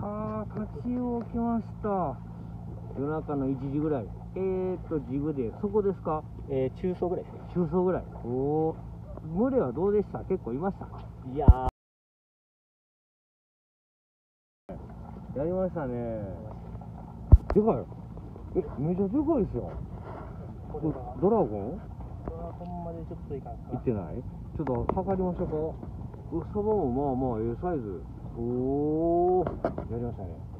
たタチウオ来ました。夜中の1時ぐらい。えーっとジグでそこですか？えー、中層ぐらいですね。中層ぐらい。おお群れはどうでした？結構いましたか？いやー。やりましたね。でかい。えめちゃでかいですよ。ドラゴン？ほんまでちょっといかん行ってない？ちょっと測りましょうか。うサバもまあまあええサイズおおやりましたね。